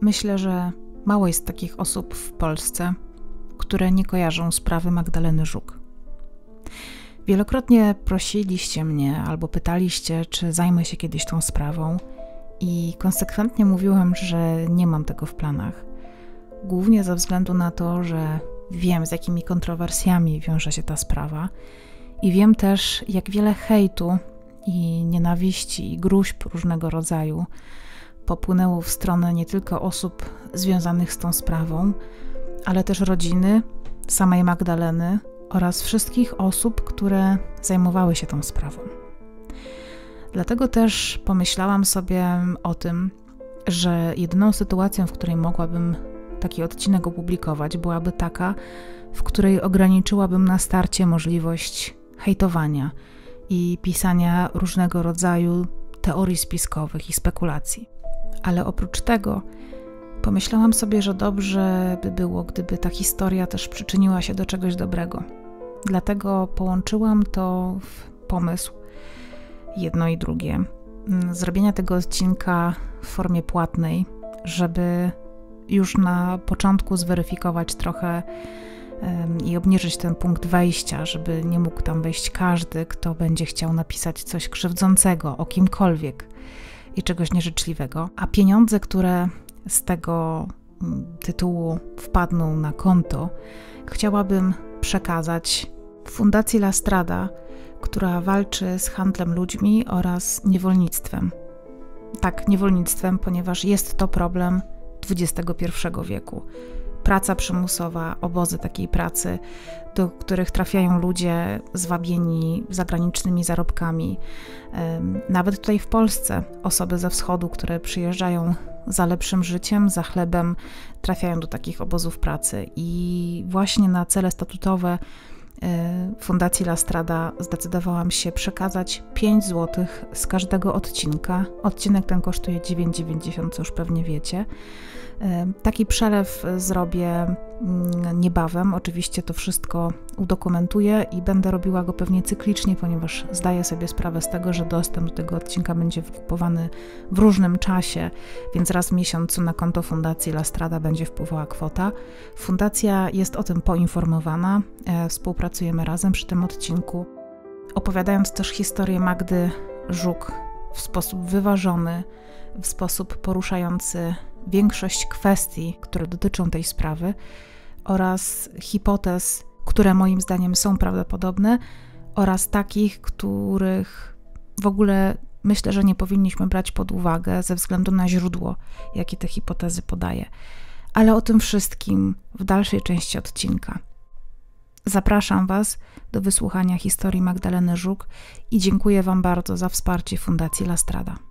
Myślę, że mało jest takich osób w Polsce, które nie kojarzą sprawy Magdaleny Żuk. Wielokrotnie prosiliście mnie albo pytaliście, czy zajmę się kiedyś tą sprawą, i konsekwentnie mówiłam, że nie mam tego w planach. Głównie ze względu na to, że wiem, z jakimi kontrowersjami wiąże się ta sprawa, i wiem też, jak wiele hejtu i nienawiści i gruźb różnego rodzaju popłynęło w stronę nie tylko osób związanych z tą sprawą, ale też rodziny samej Magdaleny oraz wszystkich osób, które zajmowały się tą sprawą. Dlatego też pomyślałam sobie o tym, że jedyną sytuacją, w której mogłabym taki odcinek opublikować, byłaby taka, w której ograniczyłabym na starcie możliwość hejtowania i pisania różnego rodzaju teorii spiskowych i spekulacji. Ale oprócz tego pomyślałam sobie, że dobrze by było, gdyby ta historia też przyczyniła się do czegoś dobrego. Dlatego połączyłam to w pomysł, jedno i drugie, mm, zrobienia tego odcinka w formie płatnej, żeby już na początku zweryfikować trochę i obniżyć ten punkt wejścia, żeby nie mógł tam wejść każdy, kto będzie chciał napisać coś krzywdzącego o kimkolwiek i czegoś nieżyczliwego. A pieniądze, które z tego mm, tytułu wpadną na konto, chciałabym przekazać Fundacji La Strada, która walczy z handlem ludźmi oraz niewolnictwem. Tak, niewolnictwem, ponieważ jest to problem XXI wieku praca przymusowa, obozy takiej pracy, do których trafiają ludzie zwabieni zagranicznymi zarobkami. Nawet tutaj w Polsce osoby ze wschodu, które przyjeżdżają za lepszym życiem, za chlebem, trafiają do takich obozów pracy. I właśnie na cele statutowe Fundacji La Strada zdecydowałam się przekazać 5 zł z każdego odcinka. Odcinek ten kosztuje 9,90, co już pewnie wiecie. Taki przelew zrobię niebawem. Oczywiście to wszystko udokumentuję i będę robiła go pewnie cyklicznie, ponieważ zdaję sobie sprawę z tego, że dostęp do tego odcinka będzie wykupowany w różnym czasie, więc raz w miesiącu na konto Fundacji La Strada będzie wpływała kwota. Fundacja jest o tym poinformowana. E, współpracujemy razem przy tym odcinku, opowiadając też historię Magdy Żuk w sposób wyważony, w sposób poruszający większość kwestii, które dotyczą tej sprawy oraz hipotez, które moim zdaniem są prawdopodobne, oraz takich, których w ogóle myślę, że nie powinniśmy brać pod uwagę ze względu na źródło, jakie te hipotezy podaje. Ale o tym wszystkim w dalszej części odcinka. Zapraszam Was do wysłuchania historii Magdaleny Żuk i dziękuję Wam bardzo za wsparcie Fundacji La Strada.